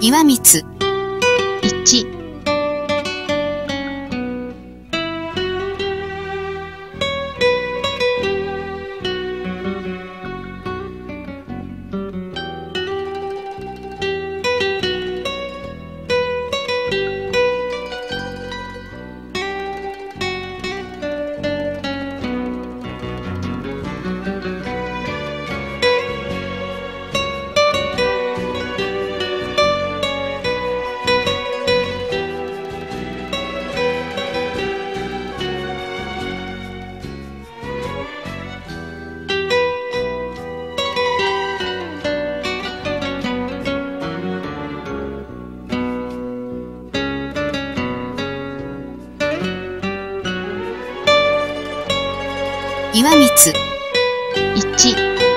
岩光。1岩光。1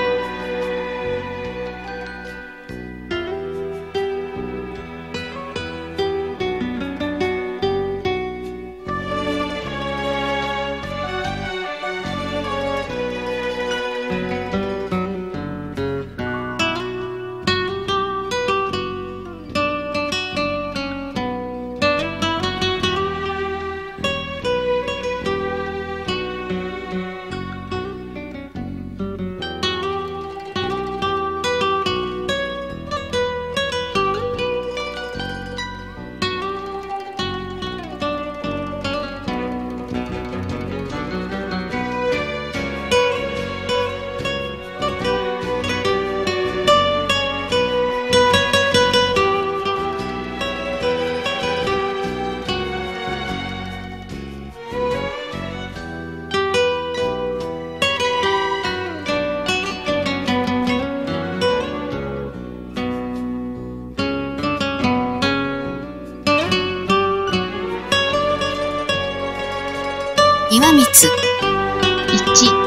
岩光。1